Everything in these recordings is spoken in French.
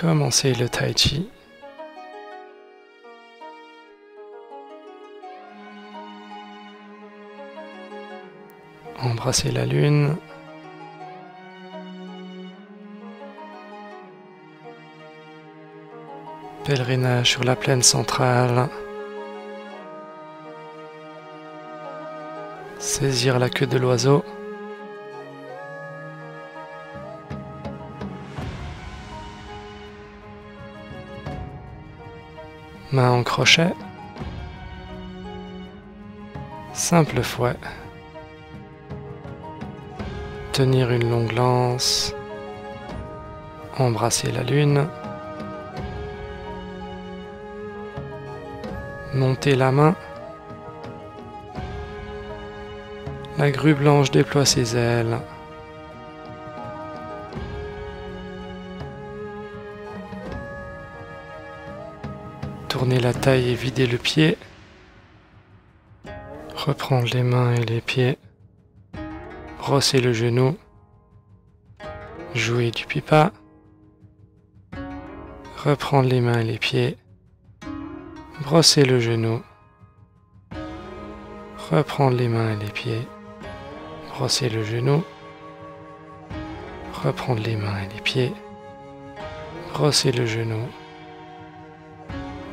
Commencez le tai chi. Embrassez la lune. Pèlerinage sur la plaine centrale. Saisir la queue de l'oiseau. Main en crochet. Simple fouet. Tenir une longue lance. Embrasser la lune. Monter la main. La grue blanche déploie ses ailes. La taille et vider le pied. Reprendre les mains et les pieds. Brosser le genou. Jouer du pipa. Reprendre les mains et les pieds. Brosser le genou. Reprendre les mains et les pieds. Brosser le genou. Reprendre les mains et les pieds. Brosser le genou.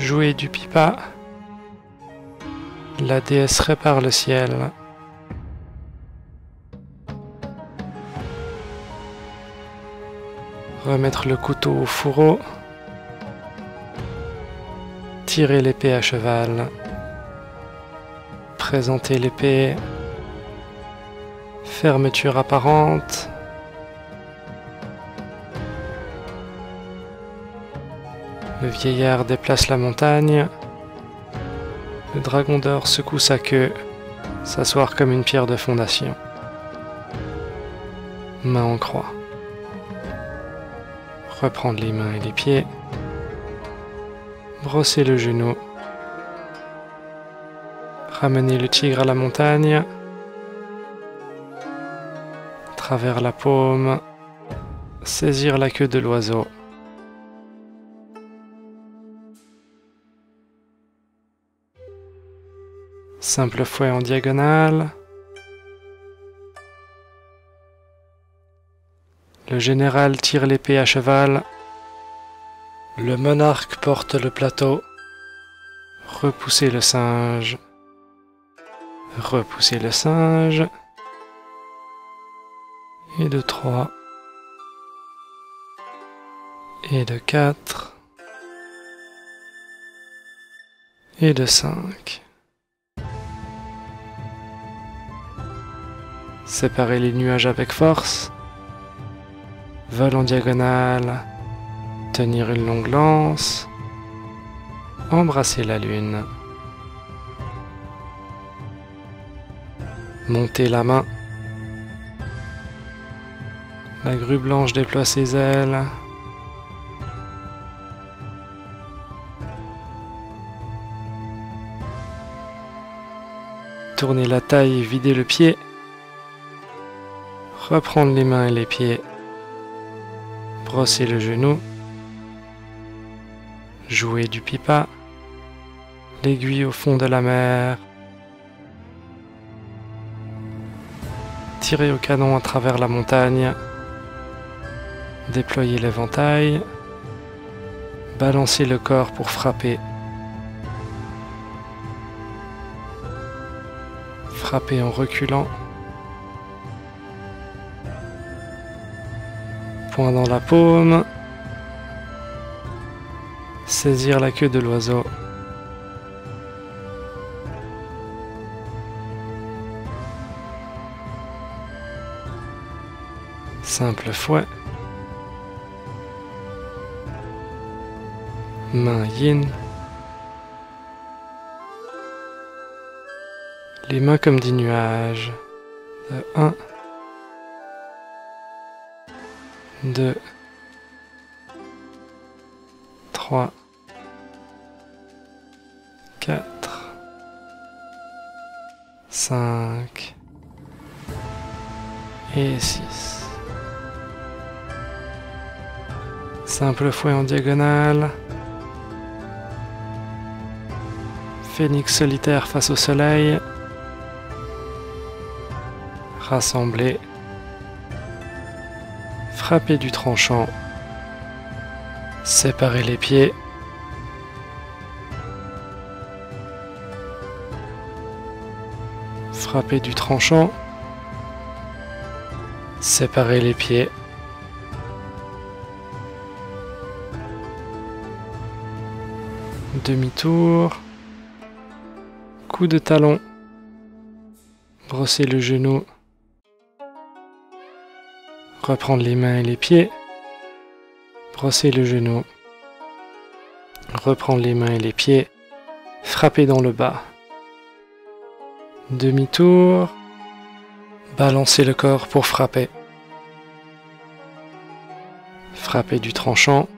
Jouer du pipa. La déesse répare le ciel. Remettre le couteau au fourreau. Tirer l'épée à cheval. Présenter l'épée. Fermeture apparente. Le vieillard déplace la montagne. Le dragon d'or secoue sa queue, s'asseoir comme une pierre de fondation. Main en croix. Reprendre les mains et les pieds. Brosser le genou. Ramener le tigre à la montagne. Travers la paume. Saisir la queue de l'oiseau. Simple fouet en diagonale. Le général tire l'épée à cheval. Le monarque porte le plateau. Repousser le singe. Repousser le singe. Et de 3. Et de 4. Et de 5. Séparer les nuages avec force. Vol en diagonale. Tenir une longue lance. Embrasser la lune. Monter la main. La grue blanche déploie ses ailes. Tourner la taille vider le pied. Reprendre les mains et les pieds. Brosser le genou. Jouer du pipa. L'aiguille au fond de la mer. Tirer au canon à travers la montagne. Déployer l'éventail. Balancer le corps pour frapper. Frapper en reculant. Dans la paume. Saisir la queue de l'oiseau. Simple fouet. Main yin. Les mains comme des nuages. De 1. 2. 3. 4. 5. Et 6. Simple fouet en diagonale. Phénix solitaire face au soleil. Rassembler. Frapper du tranchant. Séparer les pieds. Frapper du tranchant. Séparer les pieds. Demi-tour. Coup de talon. Brosser le genou. Reprendre les mains et les pieds. Brosser le genou. Reprendre les mains et les pieds. Frapper dans le bas. Demi-tour. Balancer le corps pour frapper. Frapper du tranchant.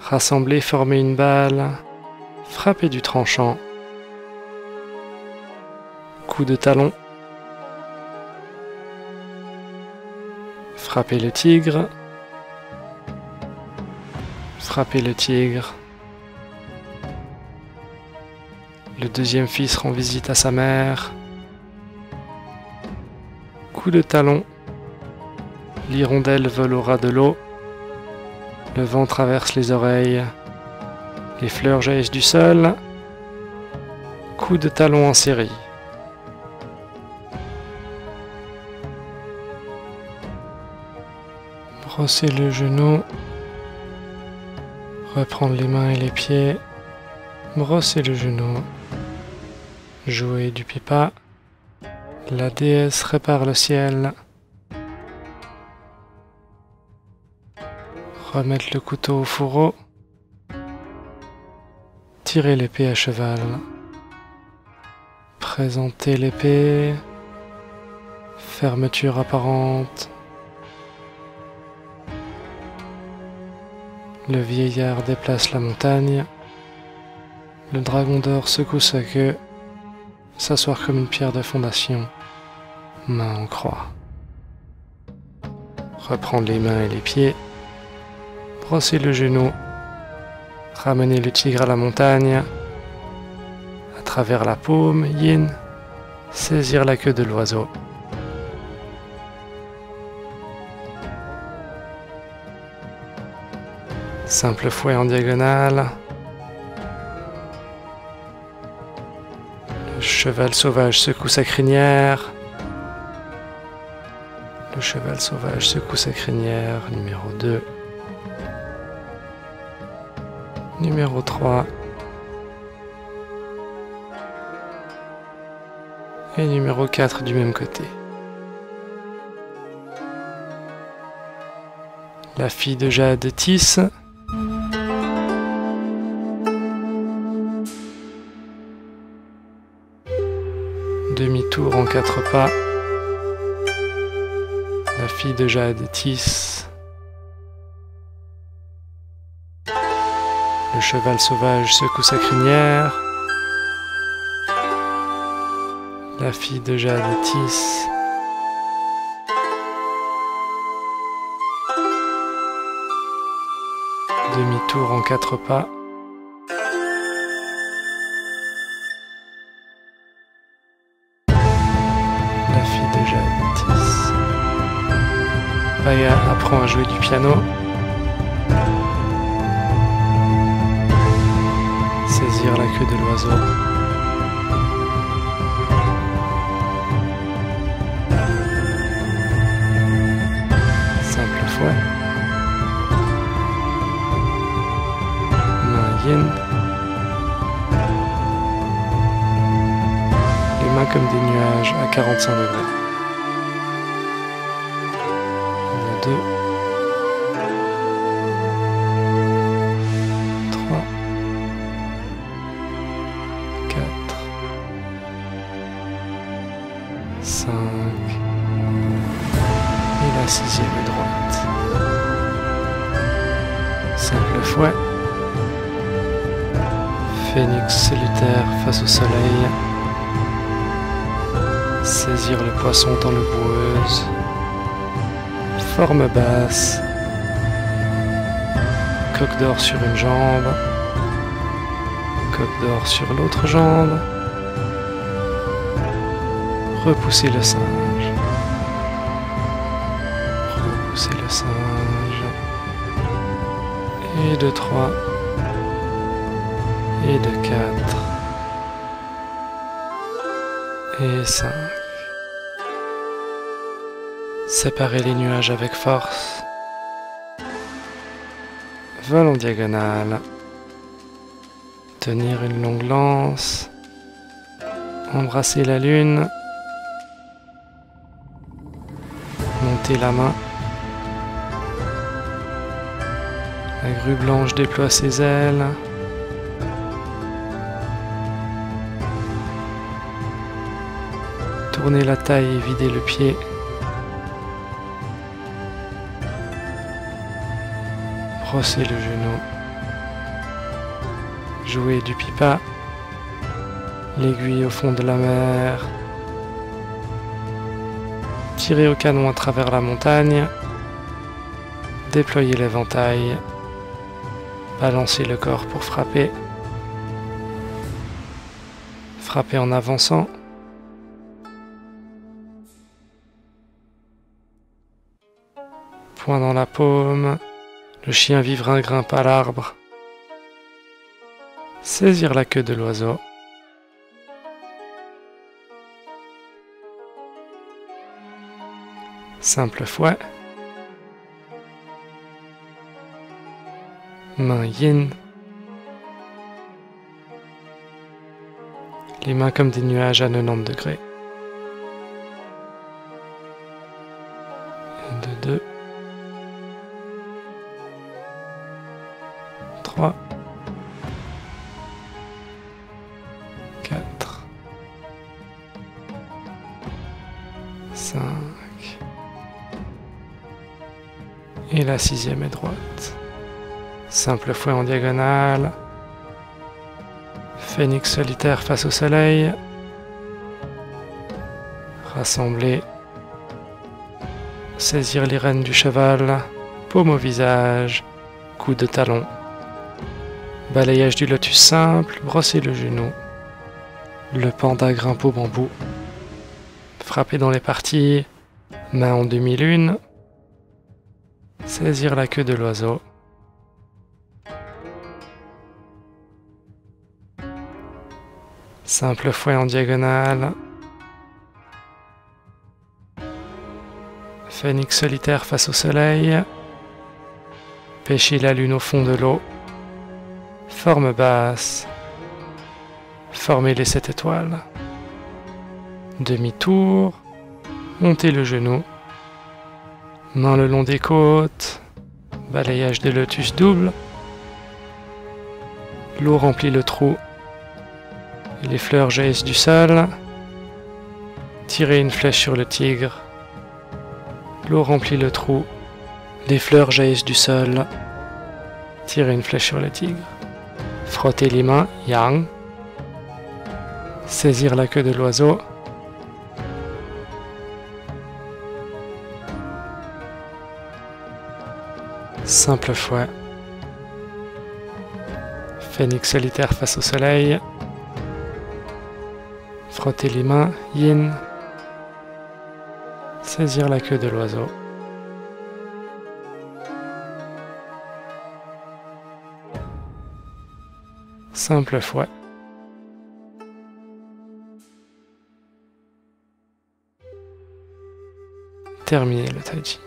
Rassembler, former une balle. Frapper du tranchant. Coup de talon. Frapper le tigre. Frapper le tigre. Le deuxième fils rend visite à sa mère. Coup de talon. L'hirondelle vole au ras de l'eau. Le vent traverse les oreilles. Les fleurs jaillissent du sol. Coup de talon en série. Brosser le genou. Reprendre les mains et les pieds. Brosser le genou. Jouer du pipa. La déesse répare le ciel. Remettre le couteau au fourreau. Tirer l'épée à cheval. Présenter l'épée. Fermeture apparente. Le vieillard déplace la montagne. Le dragon d'or secoue sa queue. S'asseoir comme une pierre de fondation. Main en croix. Reprendre les mains et les pieds. Brosser le genou. Ramener le tigre à la montagne. À travers la paume, yin. Saisir la queue de l'oiseau. Simple fouet en diagonale. Le cheval sauvage secoue sa crinière. Le cheval sauvage secoue sa crinière. Numéro 2. Numéro 3. Et numéro 4 du même côté. La fille de Jade tisse. Quatre pas. La fille de Jade. Le cheval sauvage secoue sa crinière. La fille de Jade. Demi-tour en quatre pas. Paya apprend à jouer du piano. Saisir la queue de l'oiseau. Simple fouet. Main yin. Les mains comme des nuages à 45 degrés. et la sixième droite. Simple fouet. Phénix solitaire face au soleil. Saisir le poisson dans le boueuse. Forme basse. Coq d'or sur une jambe. Coq d'or sur l'autre jambe repoussez le singe, repoussez le singe, et de 3, et de 4, et 5. Séparez les nuages avec force. Vol en diagonale. Tenir une longue lance. Embrasser la lune. La main. La grue blanche déploie ses ailes. Tourner la taille et vider le pied. Brosser le genou. Jouer du pipa. L'aiguille au fond de la mer. Tirer au canon à travers la montagne. Déployer l'éventail. Balancer le corps pour frapper. Frapper en avançant. Point dans la paume. Le chien vivrin grimpe à l'arbre. Saisir la queue de l'oiseau. Simple fouet. Main yin. Les mains comme des nuages à 90 degrés. Sixième est droite. Simple fouet en diagonale, phénix solitaire face au soleil, rassembler, saisir les rênes du cheval, paume au visage, coup de talon. Balayage du lotus simple, brosser le genou. Le panda grimpe au bambou. Frapper dans les parties, main en demi-lune. Saisir la queue de l'oiseau. Simple fouet en diagonale. Phénix solitaire face au soleil. Pêcher la lune au fond de l'eau. Forme basse. Formez les sept étoiles. Demi-tour. Montez le genou. Main le long des côtes. Balayage de lotus double. L'eau remplit le trou. Les fleurs jaillissent du sol. Tirez une flèche sur le tigre. L'eau remplit le trou. Les fleurs jaillissent du sol. Tirez une flèche sur le tigre. Frotter les mains, yang. Saisir la queue de l'oiseau. Simple fouet. Phénix solitaire face au soleil. Frotter les mains, yin. Saisir la queue de l'oiseau. Simple fouet. Terminer le taiji.